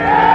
Yeah!